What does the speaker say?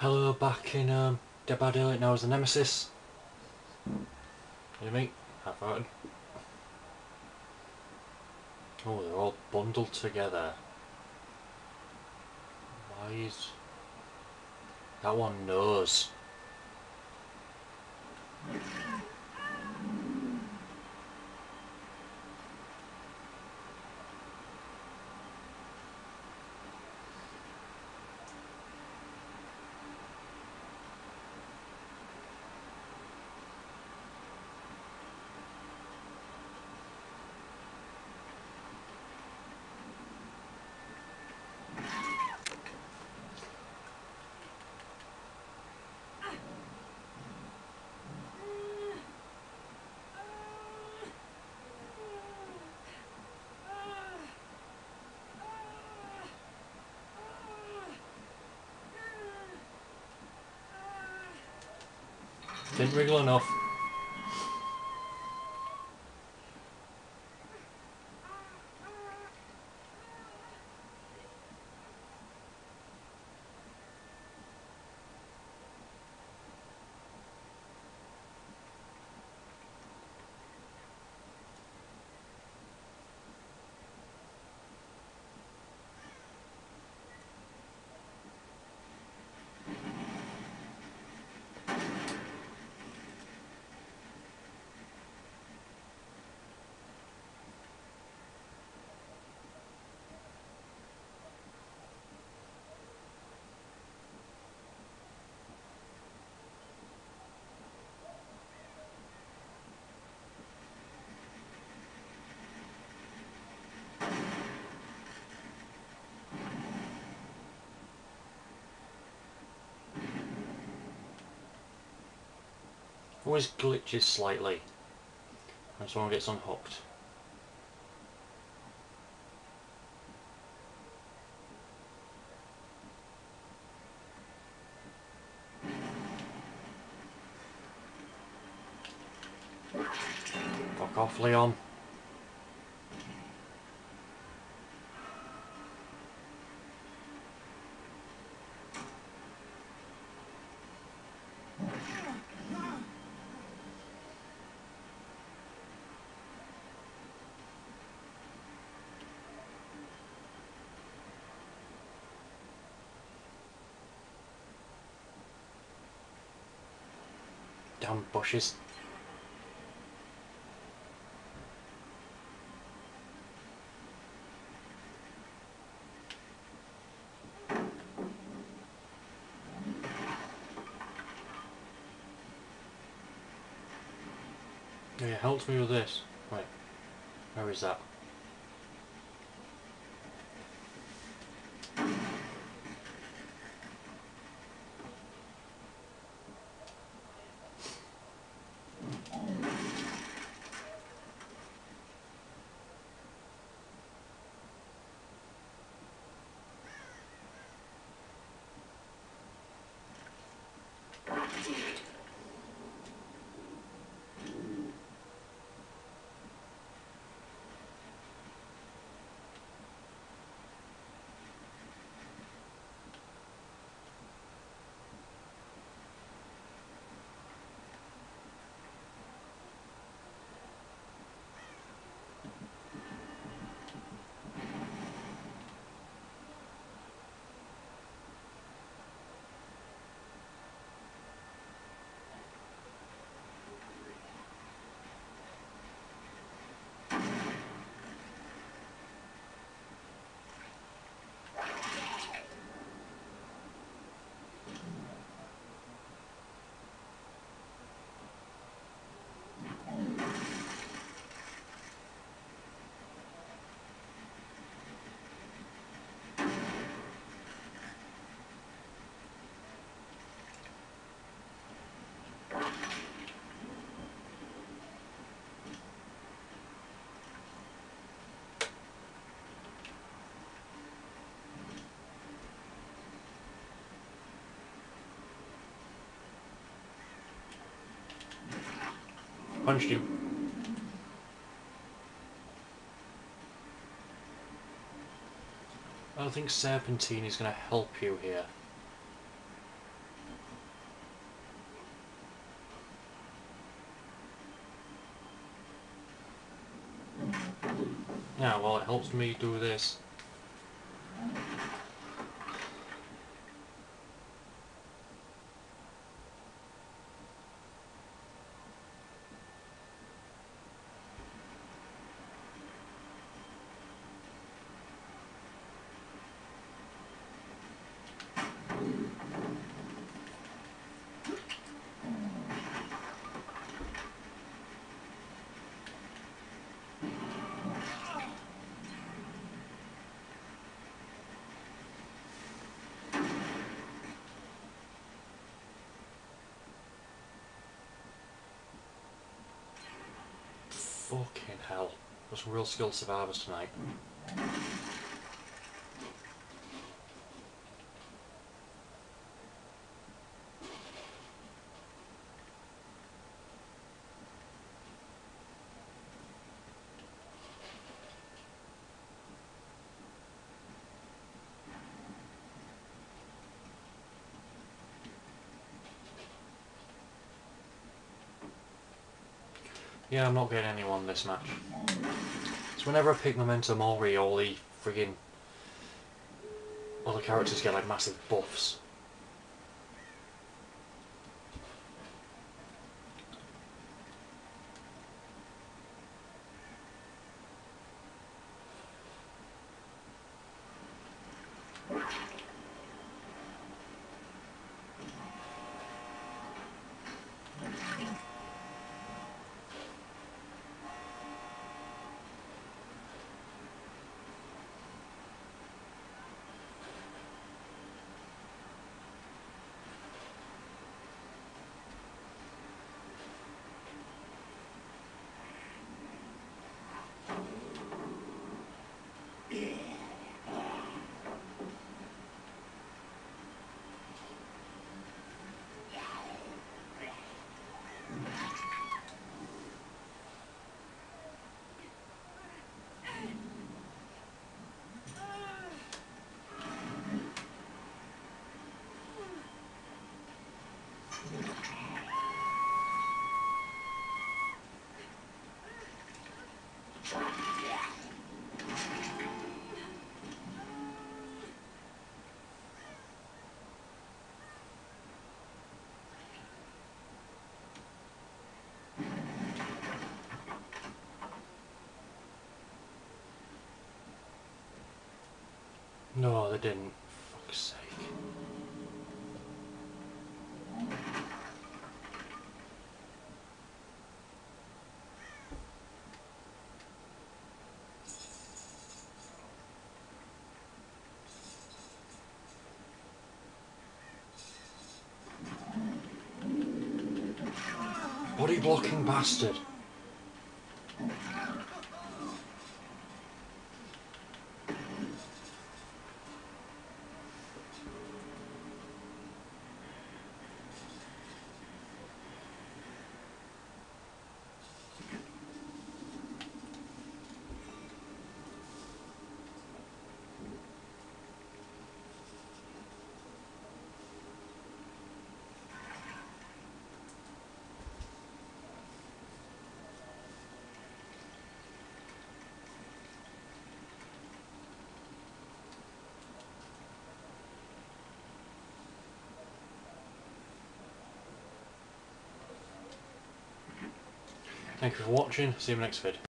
Hello, back in um, Dead by Daylight now as the Nemesis. You me? Half hearted. Oh, they're all bundled together. Why is... That one knows. Didn't wriggle enough. Always glitches slightly when someone gets unhooked. Fuck off, Leon. Damn bushes. Yeah, help me with this. Wait, where is that? indeed. punched you. I don't think Serpentine is going to help you here. Now, yeah, well, it helps me do this. Fucking hell. There's some real skilled survivors tonight. Yeah, I'm not getting anyone this match. So whenever I pick Memento Mori, all the friggin' the characters get like massive buffs. No, they didn't. Fuck's sake. Body blocking bastard. Thank you for watching, see you in the next vid.